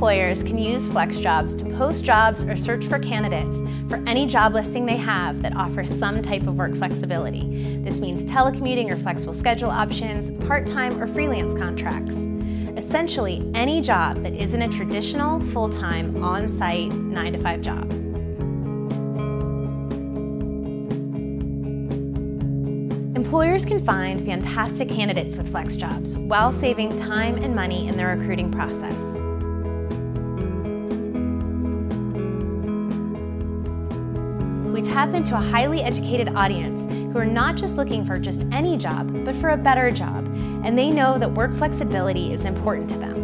employers can use FlexJobs to post jobs or search for candidates for any job listing they have that offers some type of work flexibility. This means telecommuting or flexible schedule options, part-time or freelance contracts. Essentially, any job that isn't a traditional, full-time, on-site, 9 to 5 job. Employers can find fantastic candidates with FlexJobs while saving time and money in their recruiting process. We tap into a highly educated audience who are not just looking for just any job, but for a better job, and they know that work flexibility is important to them.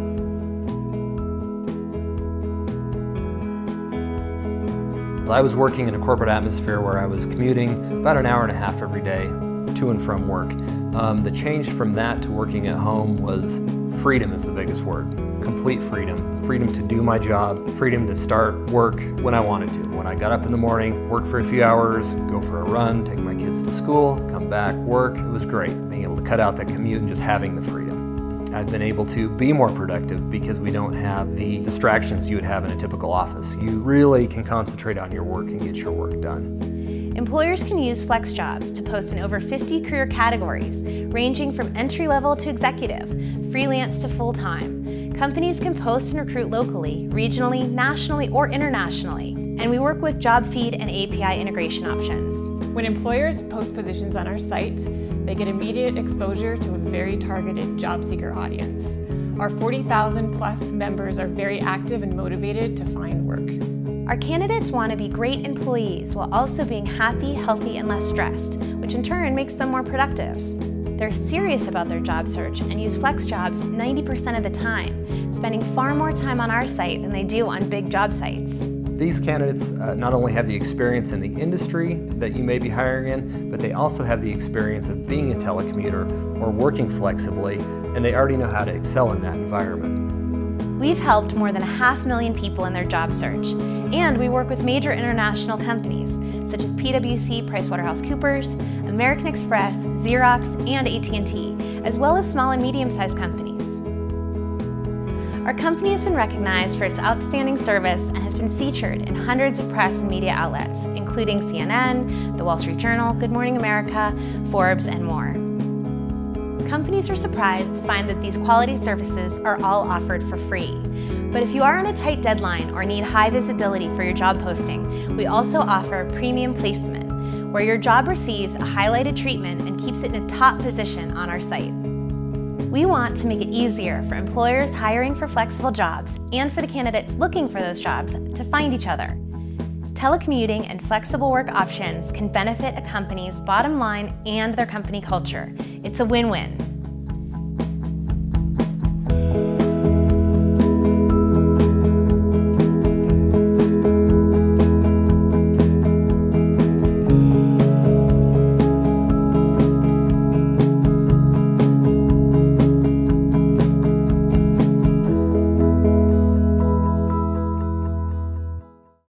I was working in a corporate atmosphere where I was commuting about an hour and a half every day to and from work. Um, the change from that to working at home was freedom is the biggest word. Complete freedom. Freedom to do my job, freedom to start work when I wanted to. When I got up in the morning, work for a few hours, go for a run, take my kids to school, come back, work. It was great being able to cut out that commute and just having the freedom. I've been able to be more productive because we don't have the distractions you would have in a typical office. You really can concentrate on your work and get your work done. Employers can use FlexJobs to post in over 50 career categories, ranging from entry level to executive, freelance to full time. Companies can post and recruit locally, regionally, nationally, or internationally. And we work with job feed and API integration options. When employers post positions on our site, they get immediate exposure to a very targeted job seeker audience. Our 40,000 plus members are very active and motivated to find work. Our candidates want to be great employees while also being happy, healthy, and less stressed, which in turn makes them more productive. They're serious about their job search and use FlexJobs 90% of the time, spending far more time on our site than they do on big job sites. These candidates uh, not only have the experience in the industry that you may be hiring in, but they also have the experience of being a telecommuter or working flexibly, and they already know how to excel in that environment. We've helped more than a half million people in their job search, and we work with major international companies such as PwC, PricewaterhouseCoopers, American Express, Xerox, and AT&T, as well as small and medium-sized companies. Our company has been recognized for its outstanding service and has been featured in hundreds of press and media outlets, including CNN, The Wall Street Journal, Good Morning America, Forbes, and more companies are surprised to find that these quality services are all offered for free. But if you are on a tight deadline or need high visibility for your job posting, we also offer premium placement, where your job receives a highlighted treatment and keeps it in a top position on our site. We want to make it easier for employers hiring for flexible jobs and for the candidates looking for those jobs to find each other. Telecommuting and flexible work options can benefit a company's bottom line and their company culture. It's a win-win.